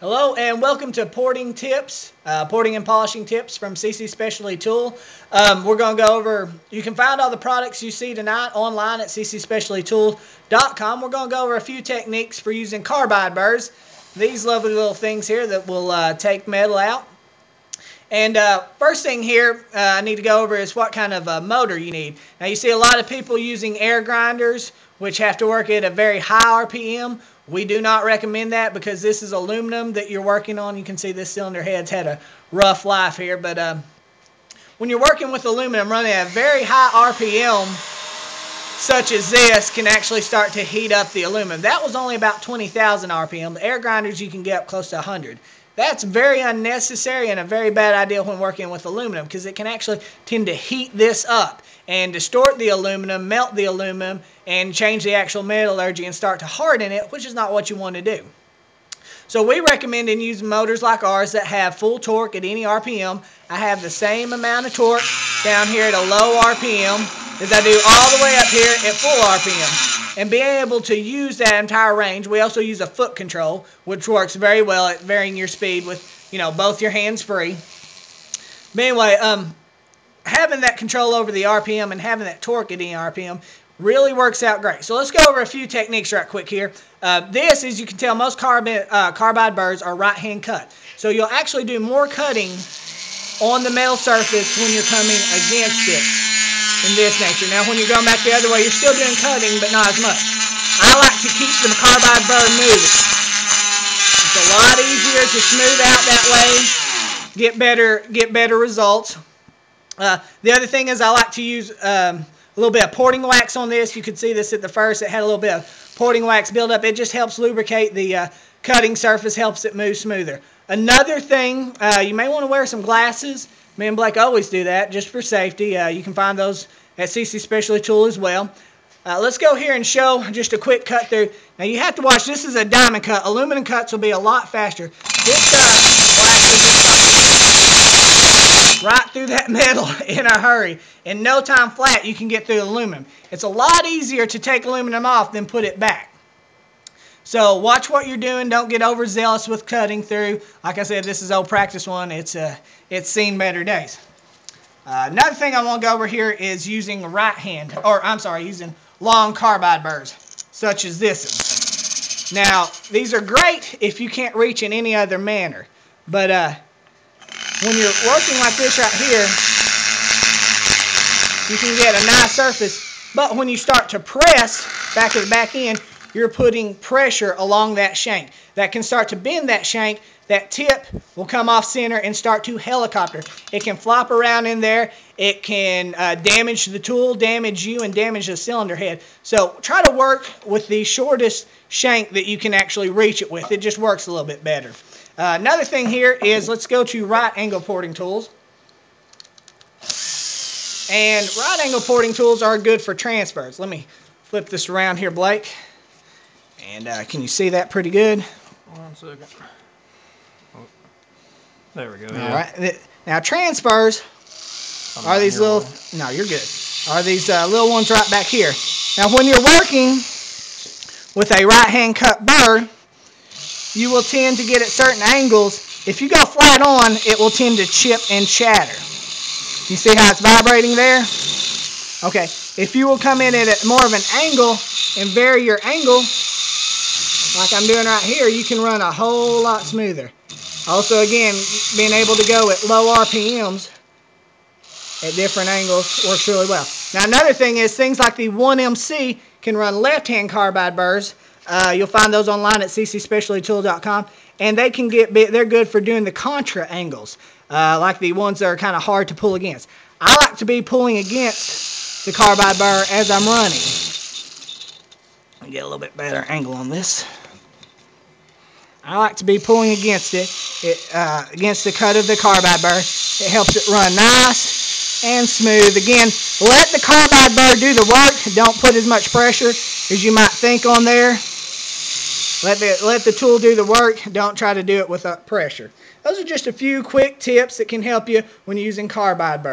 Hello and welcome to Porting Tips, uh, Porting and Polishing Tips from CC Specialty Tool. Um, we're going to go over, you can find all the products you see tonight online at ccspecialtytool.com. We're going to go over a few techniques for using carbide burrs. These lovely little things here that will uh, take metal out. And uh, first thing here uh, I need to go over is what kind of motor you need. Now you see a lot of people using air grinders which have to work at a very high RPM we do not recommend that because this is aluminum that you're working on. You can see this cylinder head's had a rough life here, but uh, when you're working with aluminum running at a very high RPM, such as this, can actually start to heat up the aluminum. That was only about 20,000 RPM. The air grinders you can get up close to 100. That's very unnecessary and a very bad idea when working with aluminum because it can actually tend to heat this up and distort the aluminum, melt the aluminum, and change the actual metallurgy and start to harden it, which is not what you want to do. So we recommend in using motors like ours that have full torque at any RPM. I have the same amount of torque down here at a low RPM as I do all the way up here at full RPM and being able to use that entire range. We also use a foot control, which works very well at varying your speed with, you know, both your hands free. But anyway, um, having that control over the RPM and having that torque at any RPM really works out great. So let's go over a few techniques right quick here. Uh, this, as you can tell, most carbide, uh, carbide burrs are right-hand cut. So you'll actually do more cutting on the metal surface when you're coming against it in this nature. Now, when you're going back the other way, you're still doing cutting, but not as much. I like to keep the carbide burr moving. It's a lot easier to smooth out that way, get better, get better results. Uh, the other thing is I like to use um, a little bit of porting wax on this. You could see this at the first. It had a little bit of porting wax buildup. It just helps lubricate the uh, cutting surface, helps it move smoother. Another thing, uh, you may want to wear some glasses. Me and Blake always do that just for safety. Uh, you can find those at CC Specialty Tool as well. Uh, let's go here and show just a quick cut through. Now you have to watch, this is a diamond cut. Aluminum cuts will be a lot faster. This cut will right through that metal in a hurry. In no time flat, you can get through aluminum. It's a lot easier to take aluminum off than put it back. So watch what you're doing. Don't get overzealous with cutting through. Like I said, this is old practice one. It's uh, it's seen better days. Uh, another thing I want to go over here is using right hand, or I'm sorry, using long carbide burrs, such as this. one. Now, these are great if you can't reach in any other manner. But uh, when you're working like this right here, you can get a nice surface. But when you start to press back at the back end, you're putting pressure along that shank. That can start to bend that shank. That tip will come off center and start to helicopter. It can flop around in there. It can uh, damage the tool, damage you, and damage the cylinder head. So try to work with the shortest shank that you can actually reach it with. It just works a little bit better. Uh, another thing here is let's go to right angle porting tools. And right angle porting tools are good for transfers. Let me flip this around here, Blake. And uh, can you see that pretty good? One second. Oh, there we go. All yeah. right. Now transfers I'm are these little. One. No, you're good. Are these uh, little ones right back here? Now, when you're working with a right-hand cut burr, you will tend to get at certain angles. If you go flat on, it will tend to chip and chatter. You see how it's vibrating there? Okay. If you will come in at more of an angle and vary your angle, like I'm doing right here, you can run a whole lot smoother. Also, again, being able to go at low RPMs at different angles works really well. Now, another thing is things like the 1MC can run left-hand carbide burrs. Uh, you'll find those online at ccspecialtytool.com, and they can get they're good for doing the contra angles, uh, like the ones that are kind of hard to pull against. I like to be pulling against the carbide burr as I'm running. Get a little bit better angle on this. I like to be pulling against it, it uh, against the cut of the carbide burr. It helps it run nice and smooth. Again, let the carbide burr do the work. Don't put as much pressure as you might think on there. Let the, let the tool do the work. Don't try to do it with pressure. Those are just a few quick tips that can help you when using carbide burr.